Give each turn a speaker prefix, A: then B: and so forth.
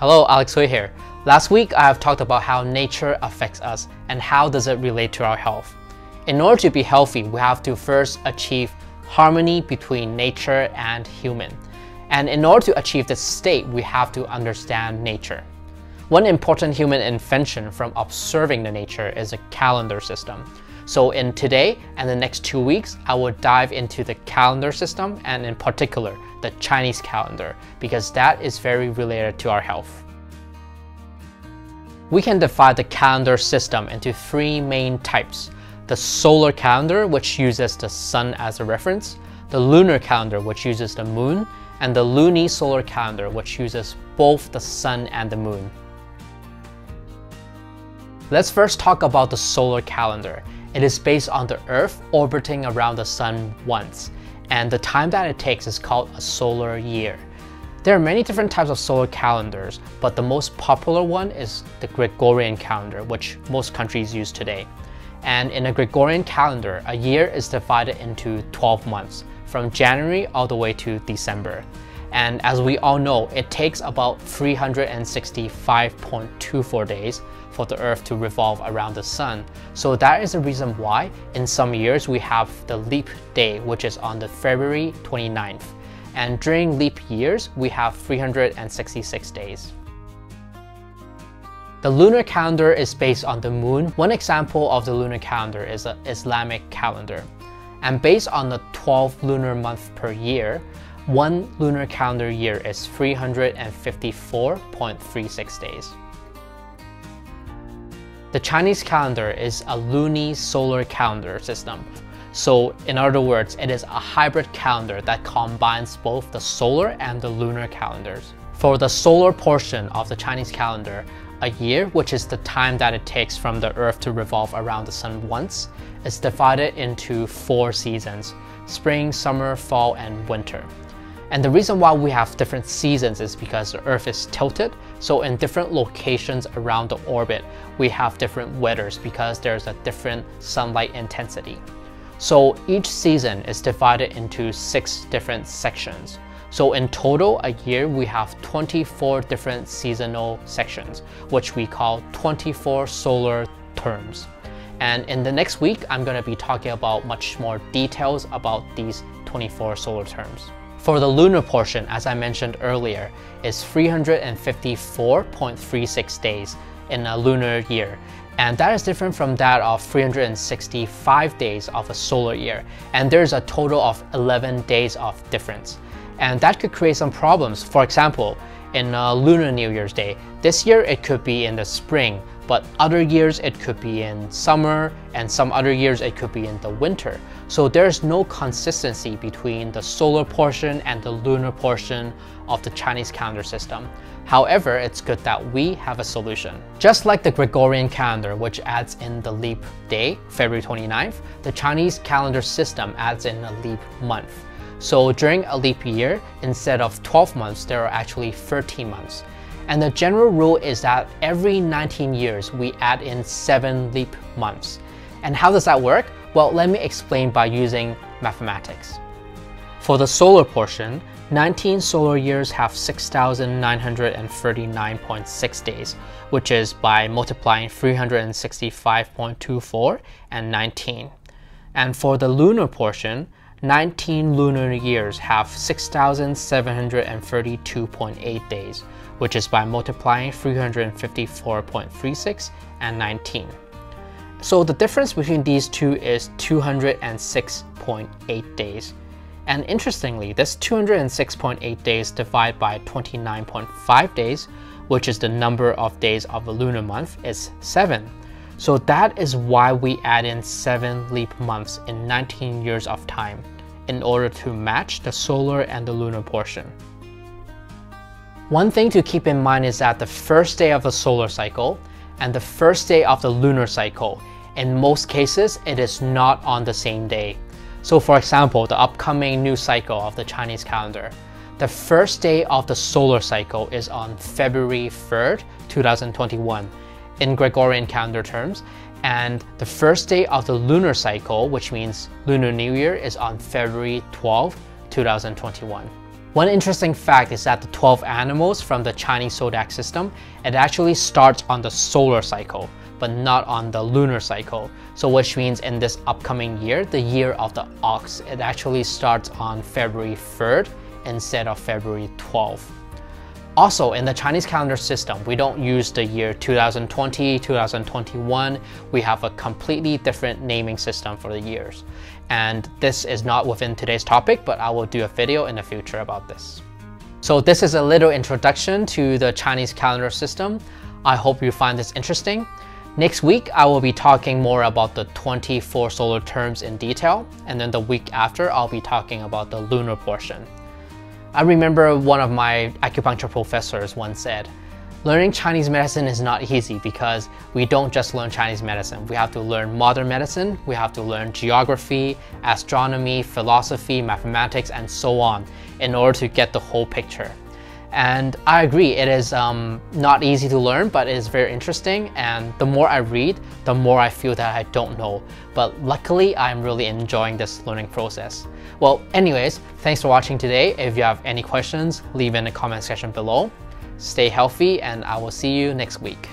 A: Hello, Alex Hui here. Last week I have talked about how nature affects us and how does it relate to our health. In order to be healthy, we have to first achieve harmony between nature and human. And in order to achieve this state, we have to understand nature. One important human invention from observing the nature is a calendar system. So in today and the next two weeks, I will dive into the calendar system and in particular, the Chinese calendar, because that is very related to our health. We can divide the calendar system into three main types. The solar calendar, which uses the sun as a reference, the lunar calendar, which uses the moon, and the lunisolar calendar, which uses both the sun and the moon. Let's first talk about the solar calendar. It is based on the Earth orbiting around the Sun once, and the time that it takes is called a solar year. There are many different types of solar calendars, but the most popular one is the Gregorian calendar, which most countries use today. And in a Gregorian calendar, a year is divided into 12 months, from January all the way to December. And as we all know, it takes about 365.24 days for the Earth to revolve around the Sun. So that is the reason why in some years we have the leap day, which is on the February 29th. And during leap years, we have 366 days. The lunar calendar is based on the moon. One example of the lunar calendar is the Islamic calendar. And based on the 12 lunar months per year, one lunar calendar year is 354.36 days. The Chinese calendar is a luni-solar calendar system. So in other words, it is a hybrid calendar that combines both the solar and the lunar calendars. For the solar portion of the Chinese calendar, a year, which is the time that it takes from the Earth to revolve around the Sun once, is divided into four seasons, spring, summer, fall, and winter. And the reason why we have different seasons is because the Earth is tilted. So in different locations around the orbit, we have different weathers because there's a different sunlight intensity. So each season is divided into six different sections. So in total, a year, we have 24 different seasonal sections, which we call 24 solar terms. And in the next week, I'm going to be talking about much more details about these 24 solar terms. For the lunar portion, as I mentioned earlier, is 354.36 days in a lunar year. And that is different from that of 365 days of a solar year. And there's a total of 11 days of difference. And that could create some problems. For example, in a Lunar New Year's Day, this year it could be in the spring, but other years it could be in summer, and some other years it could be in the winter. So there's no consistency between the solar portion and the lunar portion of the Chinese calendar system. However, it's good that we have a solution. Just like the Gregorian calendar, which adds in the leap day, February 29th, the Chinese calendar system adds in a leap month. So during a leap year, instead of 12 months, there are actually 13 months. And the general rule is that every 19 years, we add in seven leap months. And how does that work? Well, let me explain by using mathematics. For the solar portion, 19 solar years have 6,939.6 days, which is by multiplying 365.24 and 19. And for the lunar portion, 19 lunar years have 6,732.8 days, which is by multiplying 354.36 and 19. So the difference between these two is 206.8 days. And interestingly, this 206.8 days divided by 29.5 days, which is the number of days of a lunar month, is 7. So that is why we add in 7 leap months in 19 years of time, in order to match the solar and the lunar portion. One thing to keep in mind is that the first day of the solar cycle and the first day of the lunar cycle, in most cases, it is not on the same day. So for example, the upcoming new cycle of the Chinese calendar, the first day of the solar cycle is on February 3rd, 2021 in Gregorian calendar terms, and the first day of the lunar cycle, which means Lunar New Year, is on February 12, 2021. One interesting fact is that the 12 animals from the Chinese zodiac system, it actually starts on the solar cycle, but not on the lunar cycle. So which means in this upcoming year, the year of the ox, it actually starts on February 3rd instead of February 12th. Also, in the Chinese calendar system, we don't use the year 2020, 2021. We have a completely different naming system for the years. And this is not within today's topic, but I will do a video in the future about this. So this is a little introduction to the Chinese calendar system. I hope you find this interesting. Next week, I will be talking more about the 24 solar terms in detail, and then the week after, I'll be talking about the lunar portion. I remember one of my acupuncture professors once said, learning Chinese medicine is not easy because we don't just learn Chinese medicine. We have to learn modern medicine, we have to learn geography, astronomy, philosophy, mathematics, and so on in order to get the whole picture. And I agree, it is um, not easy to learn, but it is very interesting. And the more I read, the more I feel that I don't know. But luckily, I'm really enjoying this learning process. Well, anyways, thanks for watching today. If you have any questions, leave in the comment section below. Stay healthy, and I will see you next week.